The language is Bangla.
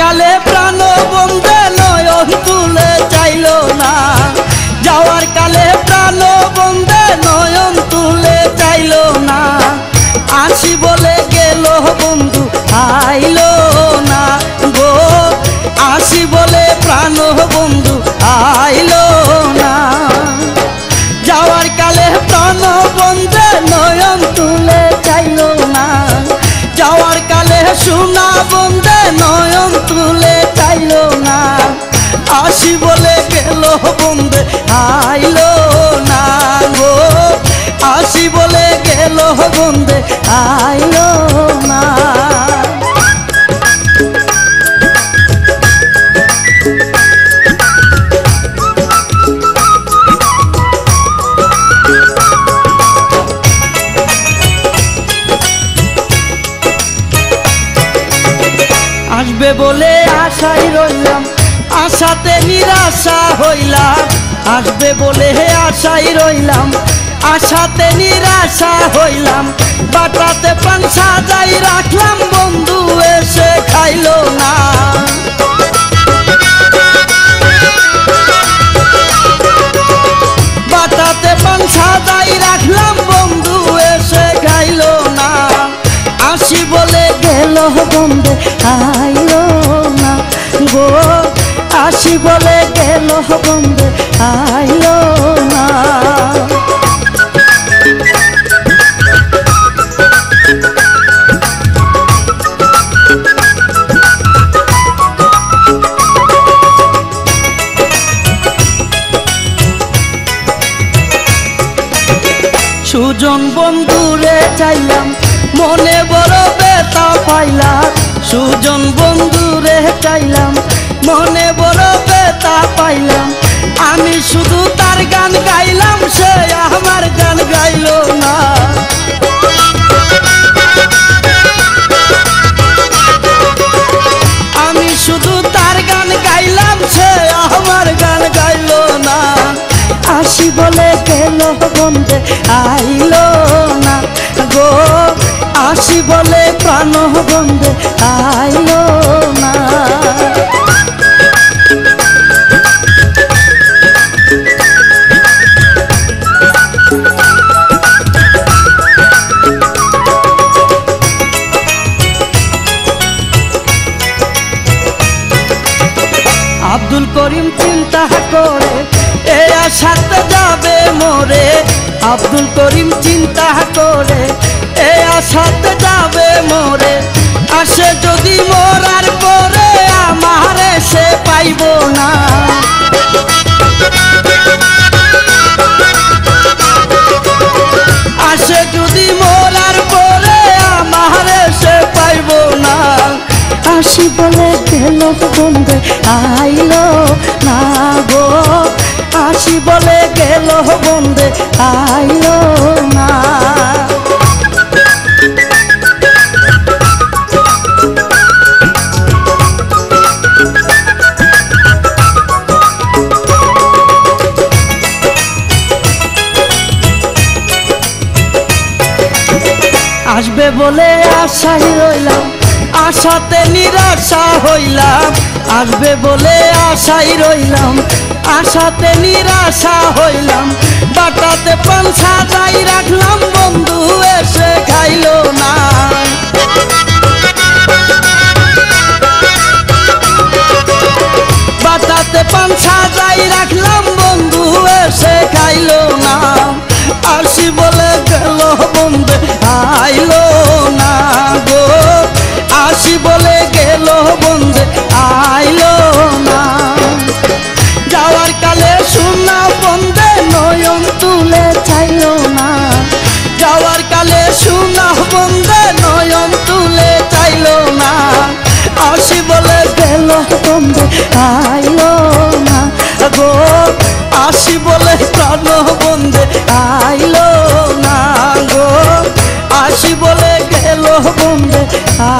কালে প্রাণ বন্ধে নয়ন তুলে চাইল না। যাওয়ার কালে প্রাণ নয়ন তুলে চাইল না। আসি বলে গেল বন্ধু, আইল সোনা বন্দে নয়ন তুলে চাইল না। আসি বলে গেল বন্দে, আইল না গো। আসি বলে গেল বন্ধে আইল আসবে বলে আশাই রইলাম, আশাতে নিরাশা হইলাম। আসবে বলে হে আশাই রইলাম, আশাতে নিরাশা হইলাম। বাটাতে পান সাজাই রাখলাম, বন্ধু এসে খাইলো না। বাটাতে পান সাজাই রাখলাম, বন্ধু এসে খাইলো না। আসি বলে গেল বন্ধে আইলো আসি বলে গেল বন্ধে? আইলো না। সুজন বন্ধুরে চাইলাম, মনে বড় বেতা পাইলাম। সুজন বন্ধুরে চাইলাম, মনে বেতা পাইলাম। আমি শুধু তার গান গাইলাম, সে আমার গান গাইলো না। আমি শুধু তার গান গাইলাম, সে আমার গান গাইলো না। আসি বলে গেল বন্ধে, আইলো না গো। আসি বলে প্রাণ আব্দুল করিম চিন্তা করে, এ আশাতে যাবে মোরে। আব্দুল করিম চিন্তা করে, এ আশাতে যাবে মোরে। আসে যদি মোরার পরে আমারে সে পাইব না। আসে যদি মোরার পরে আমারে সে পাইব না। আসি বলে গেল বন্ধে আইলো না গো। আসি বলে গেল বন্ধে আইলো না। আসবে বলে আশাই রইলাম। আশাতে নিরাশা হইলাম, আসবে বলে আশাই রইলাম। আশাতে নিরাশা হইলাম, বাটাতে পান যাই রাখলাম, বন্ধু এসে খাইলো না। বাটাতে পান যাই রাখলাম, বন্ধু এসে খাইলো না। আসি বলে গেল আইলো না গো। আসি বলে গেল বন্ধে আ